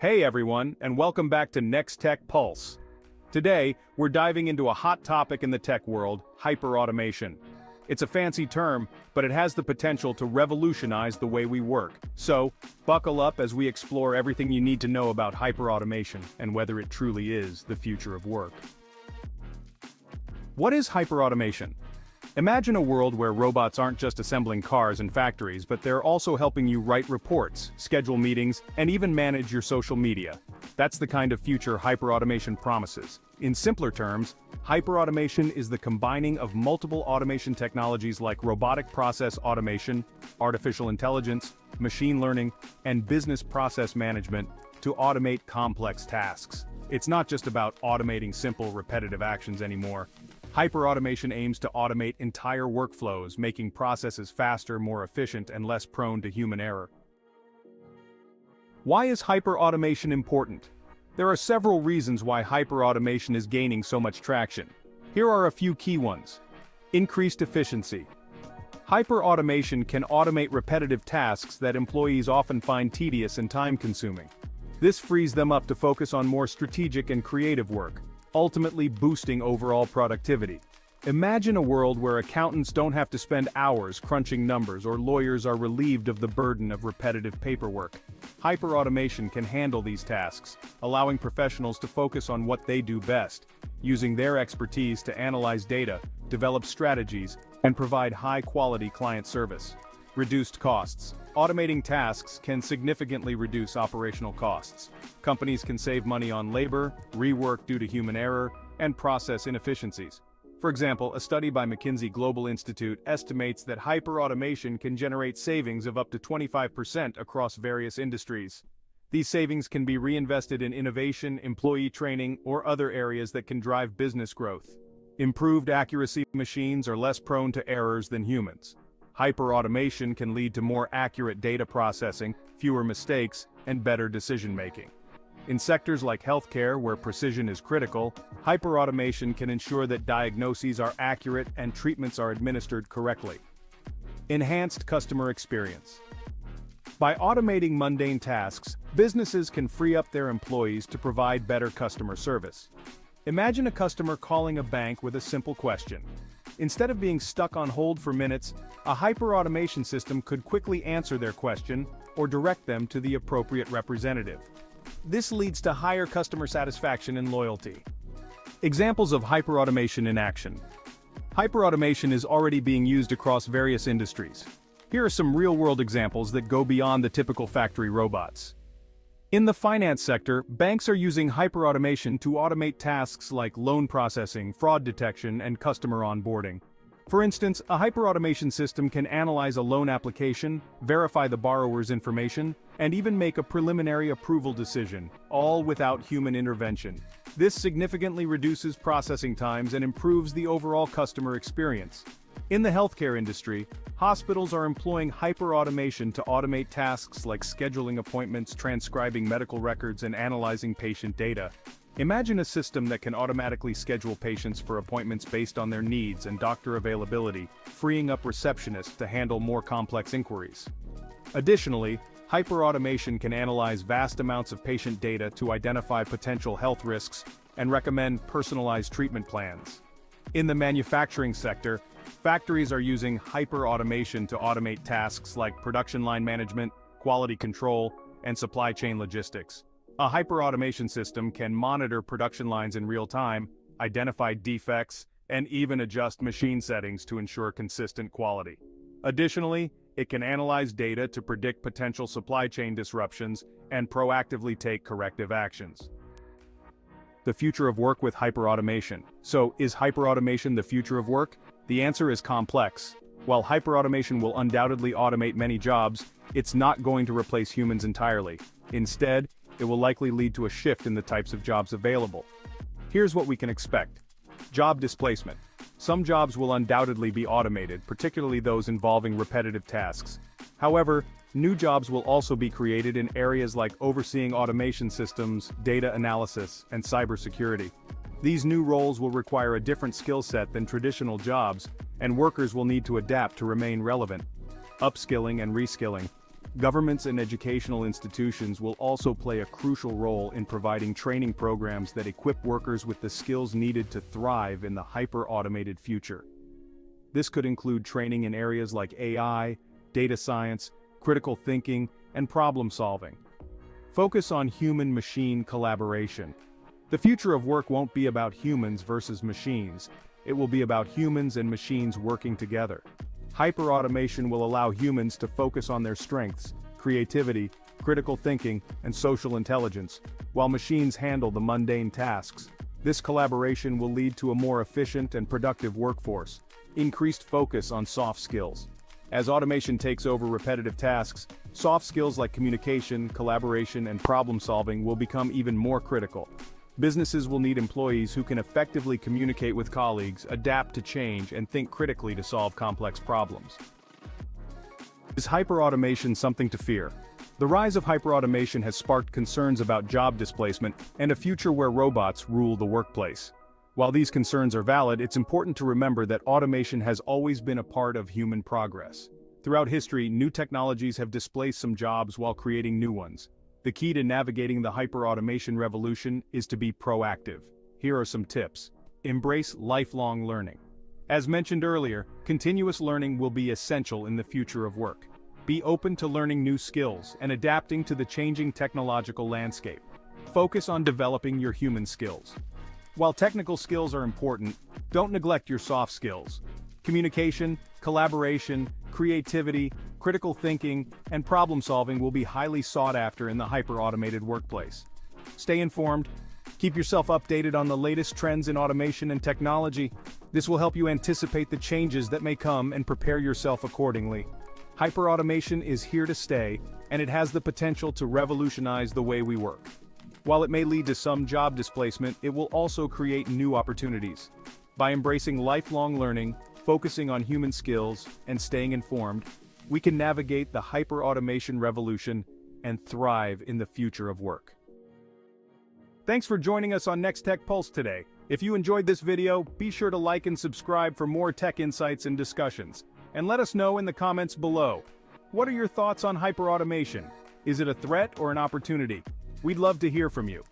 Hey everyone, and welcome back to NexTech Pulse. Today, we're diving into a hot topic in the tech world, hyperautomation. It's a fancy term, but it has the potential to revolutionize the way we work. So, buckle up as we explore everything you need to know about hyperautomation and whether it truly is the future of work. What is hyperautomation? Imagine a world where robots aren't just assembling cars in factories but they're also helping you write reports, schedule meetings, and even manage your social media. That's the kind of future hyperautomation promises. In simpler terms, hyperautomation is the combining of multiple automation technologies like robotic process automation, artificial intelligence, machine learning, and business process management to automate complex tasks. It's not just about automating simple repetitive actions anymore. Hyperautomation aims to automate entire workflows, making processes faster, more efficient, and less prone to human error. Why is hyperautomation important? There are several reasons why hyperautomation is gaining so much traction. Here are a few key ones. Increased efficiency. Hyperautomation can automate repetitive tasks that employees often find tedious and time-consuming. This frees them up to focus on more strategic and creative work, ultimately boosting overall productivity. Imagine a world where accountants don't have to spend hours crunching numbers or lawyers are relieved of the burden of repetitive paperwork. Hyperautomation can handle these tasks, allowing professionals to focus on what they do best, using their expertise to analyze data, develop strategies, and provide high-quality client service. Reduced costs. Automating tasks can significantly reduce operational costs. Companies can save money on labor, rework due to human error, and process inefficiencies. For example, a study by McKinsey Global Institute estimates that hyperautomation can generate savings of up to 25% across various industries. These savings can be reinvested in innovation, employee training, or other areas that can drive business growth. Improved accuracy machines are less prone to errors than humans. Hyperautomation can lead to more accurate data processing, fewer mistakes, and better decision-making. In sectors like healthcare where precision is critical, hyperautomation can ensure that diagnoses are accurate and treatments are administered correctly. Enhanced customer experience. By automating mundane tasks, businesses can free up their employees to provide better customer service. Imagine a customer calling a bank with a simple question. Instead of being stuck on hold for minutes, a hyperautomation system could quickly answer their question or direct them to the appropriate representative. This leads to higher customer satisfaction and loyalty. Examples of hyperautomation in action. Hyperautomation is already being used across various industries. Here are some real-world examples that go beyond the typical factory robots. In the finance sector, banks are using hyperautomation to automate tasks like loan processing, fraud detection, and customer onboarding. For instance, a hyperautomation system can analyze a loan application, verify the borrower's information, and even make a preliminary approval decision, all without human intervention. This significantly reduces processing times and improves the overall customer experience. In the healthcare industry, hospitals are employing hyperautomation to automate tasks like scheduling appointments, transcribing medical records, and analyzing patient data. Imagine a system that can automatically schedule patients for appointments based on their needs and doctor availability, freeing up receptionists to handle more complex inquiries. Additionally, hyperautomation can analyze vast amounts of patient data to identify potential health risks and recommend personalized treatment plans. In the manufacturing sector, factories are using hyper-automation to automate tasks like production line management, quality control, and supply chain logistics. A hyper-automation system can monitor production lines in real time, identify defects, and even adjust machine settings to ensure consistent quality. Additionally, it can analyze data to predict potential supply chain disruptions and proactively take corrective actions the future of work with hyperautomation. So, is hyperautomation the future of work? The answer is complex. While hyperautomation will undoubtedly automate many jobs, it's not going to replace humans entirely. Instead, it will likely lead to a shift in the types of jobs available. Here's what we can expect. Job displacement. Some jobs will undoubtedly be automated, particularly those involving repetitive tasks. However, New jobs will also be created in areas like overseeing automation systems, data analysis, and cybersecurity. These new roles will require a different skill set than traditional jobs, and workers will need to adapt to remain relevant. Upskilling and reskilling. Governments and educational institutions will also play a crucial role in providing training programs that equip workers with the skills needed to thrive in the hyper-automated future. This could include training in areas like AI, data science, critical thinking, and problem solving. Focus on human-machine collaboration. The future of work won't be about humans versus machines, it will be about humans and machines working together. Hyper-automation will allow humans to focus on their strengths, creativity, critical thinking, and social intelligence, while machines handle the mundane tasks. This collaboration will lead to a more efficient and productive workforce, increased focus on soft skills. As automation takes over repetitive tasks, soft skills like communication, collaboration, and problem-solving will become even more critical. Businesses will need employees who can effectively communicate with colleagues, adapt to change, and think critically to solve complex problems. Is hyperautomation something to fear? The rise of hyperautomation has sparked concerns about job displacement and a future where robots rule the workplace. While these concerns are valid, it's important to remember that automation has always been a part of human progress. Throughout history, new technologies have displaced some jobs while creating new ones. The key to navigating the hyper-automation revolution is to be proactive. Here are some tips. Embrace lifelong learning. As mentioned earlier, continuous learning will be essential in the future of work. Be open to learning new skills and adapting to the changing technological landscape. Focus on developing your human skills. While technical skills are important, don't neglect your soft skills. Communication, collaboration, creativity, critical thinking, and problem-solving will be highly sought after in the hyper-automated workplace. Stay informed, keep yourself updated on the latest trends in automation and technology. This will help you anticipate the changes that may come and prepare yourself accordingly. Hyper-automation is here to stay, and it has the potential to revolutionize the way we work. While it may lead to some job displacement, it will also create new opportunities. By embracing lifelong learning, focusing on human skills, and staying informed, we can navigate the hyper-automation revolution and thrive in the future of work. Thanks for joining us on NexTech Pulse today. If you enjoyed this video, be sure to like and subscribe for more tech insights and discussions. And let us know in the comments below. What are your thoughts on hyper-automation? Is it a threat or an opportunity? We'd love to hear from you.